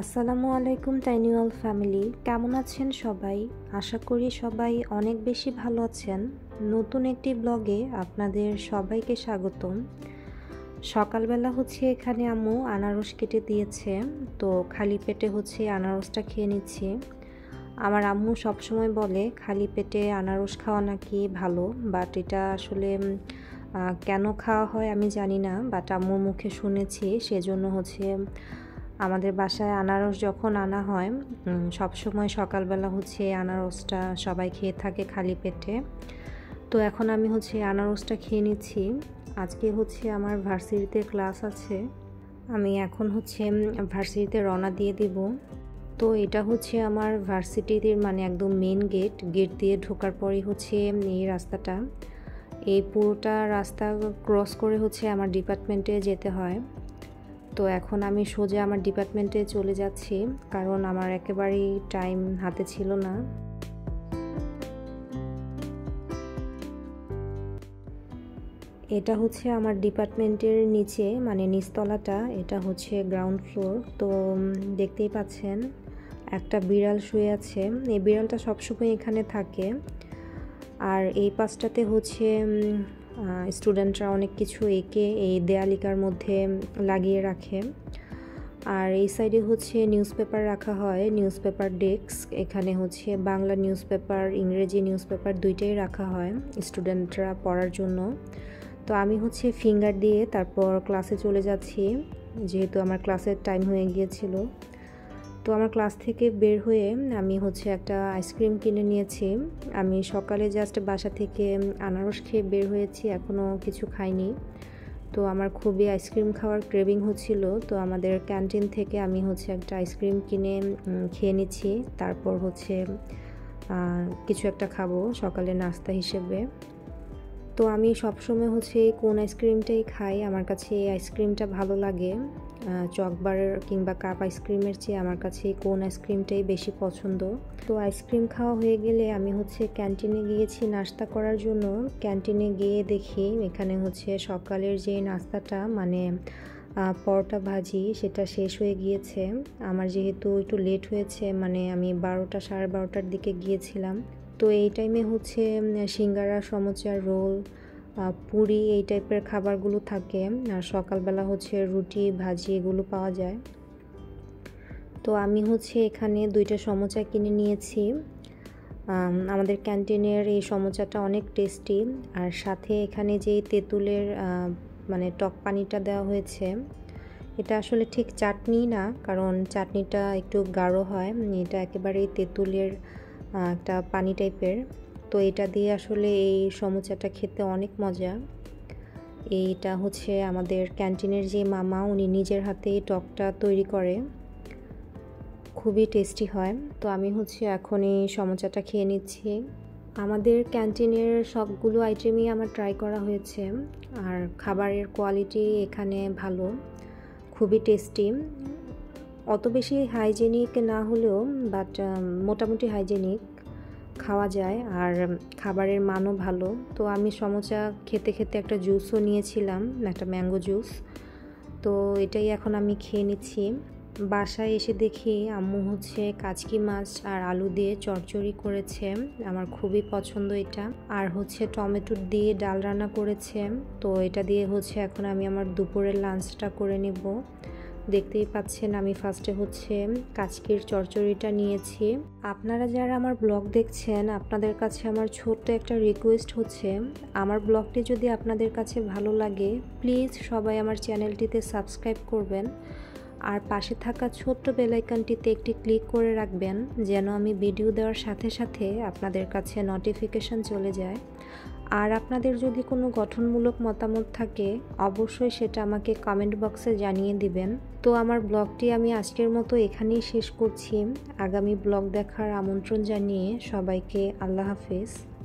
আসসালামু আলাইকুম টাইনিওয়াল ফ্যামিলি। কেমন আছেন সবাই? আশা করি সবাই অনেক বেশি ভালো আছেন। নতুন একটি ব্লগে আপনাদের সবাইকে স্বাগতম। সকালবেলা হচ্ছে এখানে আম্মু আনারস কেটে দিয়েছে, তো খালি পেটে হচ্ছে আনারসটা খেয়ে নিচ্ছি। আমার আম্মু সবসময় বলে, খালি পেটে আনারস খাওয়া নাকি ভালো? বাট এটা আসলে কেন খাওয়া হয় আমি জানি না, বাট আম্মুর মুখে শুনেছি, সেজন্য হচ্ছে আমাদের বাসায় আনারস যখন আনা হয় সবসময় সকালবেলা হচ্ছে আনারসটা সবাই খেয়ে থাকে খালি পেটে। তো এখন আমি হচ্ছে আনারসটা খেয়ে নিচ্ছি। আজকে হচ্ছে আমার ভার্সিটিতে ক্লাস আছে। আমি এখন হচ্ছে ভার্সিটিতে রওনা দিয়ে দিব। তো এটা হচ্ছে আমার ভার্সিটির মানে একদম মেন গেট গেট দিয়ে ঢোকার পরই হচ্ছে এই রাস্তাটা। এই পুরোটা রাস্তা ক্রস করে হচ্ছে আমার ডিপার্টমেন্টে যেতে হয়। তো এখন আমি সোজা আমার ডিপার্টমেন্টে চলে যাচ্ছি, কারণ আমার একেবারেই টাইম হাতে ছিল না। এটা হচ্ছে আমার ডিপার্টমেন্টের নিচে মানে নিচতলাটা, এটা হচ্ছে গ্রাউন্ড ফ্লোর তো দেখতেই পাচ্ছেন, একটা বিড়াল শুয়ে আছে। এই বিড়ালটা সবসময় এখানে থাকে। আর এই পাশটাতে হচ্ছে স্টুডেন্টরা অনেক কিছু এঁকে এই দেয়ালিকার মধ্যে লাগিয়ে রাখে। আর এই সাইডে হচ্ছে নিউজ পেপার রাখা হয় নিউজ পেপার ডেস্ক এখানে হচ্ছে বাংলা নিউজ পেপার ইংরেজি নিউজ পেপার দুইটাই রাখা হয় স্টুডেন্টরা পড়ার জন্য। তো আমি হচ্ছে ফিঙ্গার দিয়ে তারপর ক্লাসে চলে যাচ্ছি, যেহেতু আমার ক্লাসের টাইম হয়ে গিয়েছিল। তো আমার ক্লাস থেকে বের হয়ে আমি হচ্ছে একটা আইসক্রিম কিনে নিয়েছি। আমি সকালে জাস্ট বাসা থেকে আনারস খেয়ে বের হয়েছি এখনও কিছু খাইনি। তো আমার খুবই আইসক্রিম খাওয়ার ক্রেভিং হচ্ছিল। তো আমাদের ক্যান্টিন থেকে আমি হচ্ছে একটা আইসক্রিম কিনে খেয়ে নিচ্ছি। তারপর হচ্ছে কিছু একটা খাব সকালে নাস্তা হিসেবে। তো আমি সবসময় হচ্ছে কোন আইসক্রিমটাই খাই। আমার কাছে আইসক্রিমটা ভালো লাগে। চকবার কিংবা কাপ আইসক্রিমের চেয়ে আমার কাছে কোন আইসক্রিমটাই বেশি পছন্দ। তো আইসক্রিম খাওয়া হয়ে গেলে আমি হচ্ছে ক্যান্টিনে গিয়েছি নাস্তা করার জন্য। ক্যান্টিনে গিয়ে দেখি এখানে হচ্ছে সকালের যে নাস্তাটা মানে পরোটা ভাজি, সেটা শেষ হয়ে গিয়েছে। আমার যেহেতু একটু লেট হয়েছে মানে আমি বারোটা, সাড়ে বারোটার দিকে গিয়েছিলাম। তো এই টাইমে হচ্ছে সিঙ্গারা সমোচা রোল পুরি এই টাইপের খাবারগুলো থাকে। আর সকালবেলা হচ্ছে রুটি, ভাজি এগুলো পাওয়া যায়। তো আমি হচ্ছে এখানে দুইটা সমোচা কিনে নিয়েছি। আমাদের ক্যান্টিনের এই সমোচাটা অনেক টেস্টি আর সাথে এখানে যে তেঁতুলের মানে টক পানিটা দেওয়া হয়েছে, এটা আসলে ঠিক চাটনি না, কারণ চাটনিটা একটু গাঢ় হয়। এটা একেবারেই তেঁতুলের একটা পানি টাইপের। তো এটা দিয়ে আসলে এই সমুচাটা খেতে অনেক মজা। এইটা হচ্ছে আমাদের ক্যান্টিনের যে মামা, উনি নিজের হাতে এই টকটা তৈরি করে। খুবই টেস্টি হয়। তো আমি হচ্ছে এখন এই সমুচাটা খেয়ে নিচ্ছি। আমাদের ক্যান্টিনের সবগুলো আইটেমই আমার ট্রাই করা হয়েছে। আর খাবারের কোয়ালিটি এখানে ভালো। খুবই টেস্টি। অত বেশি হাইজেনিক না হলেও বাট মোটামুটি হাইজেনিক খাওয়া যায় আর খাবারের মানও ভালো। তো আমি সমোচা খেতে খেতে একটা জুসও নিয়েছিলাম, একটা ম্যাঙ্গো জুস তো এটাই এখন আমি খেয়ে নিচ্ছি। বাসায় এসে দেখি আম্মু হচ্ছে কাচকি মাছ আর আলু দিয়ে চচ্চড়ি করেছে। আমার খুবই পছন্দ এটা। আর হচ্ছে টমেটো দিয়ে ডাল রান্না করেছে। তো এটা দিয়ে হচ্ছে এখন আমি আমার দুপুরের লাঞ্চটা করে নিব। দেখতেই পাচ্ছেন আমি ফার্স্টে হচ্ছে কাচকির চরচড়িটা নিয়েছি। আপনারা যারা আমার ব্লগ দেখছেন, আপনাদের কাছে আমার ছোট্ট একটা রিকোয়েস্ট হচ্ছে, আমার ব্লগটি যদি আপনাদের কাছে ভালো লাগে প্লিজ সবাই আমার চ্যানেলটিতে সাবস্ক্রাইব করবেন। আর পাশে থাকা ছোট্ট বেলাইকানটিতে একটি ক্লিক করে রাখবেন, যেন আমি ভিডিও দেওয়ার সাথে সাথে আপনাদের কাছে নোটিফিকেশান চলে যায়। আর আপনাদের যদি কোনো গঠনমূলক মতামত থাকে, অবশ্যই সেটা আমাকে কমেন্ট বক্সে জানিয়ে দিবেন। তো আমার ব্লগটি আমি আজকের মতো এখানেই শেষ করছি। আগামী ব্লগ দেখার আমন্ত্রণ জানিয়ে সবাইকে আল্লাহ হাফেজ।